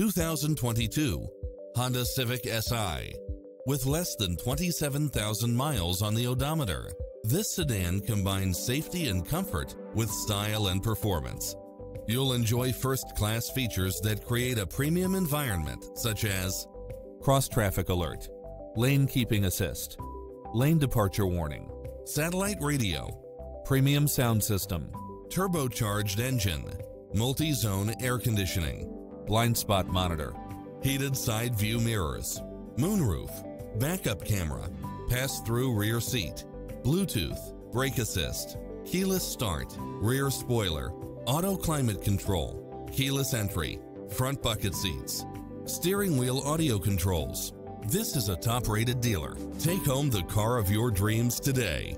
2022 Honda Civic Si. With less than 27,000 miles on the odometer, this sedan combines safety and comfort with style and performance. You'll enjoy first-class features that create a premium environment such as cross-traffic alert, lane keeping assist, lane departure warning, satellite radio, premium sound system, turbocharged engine, multi-zone air conditioning, blind spot monitor, heated side view mirrors, moonroof, backup camera, pass-through rear seat, Bluetooth, brake assist, keyless start, rear spoiler, auto climate control, keyless entry, front bucket seats, steering wheel audio controls. This is a top-rated dealer. Take home the car of your dreams today.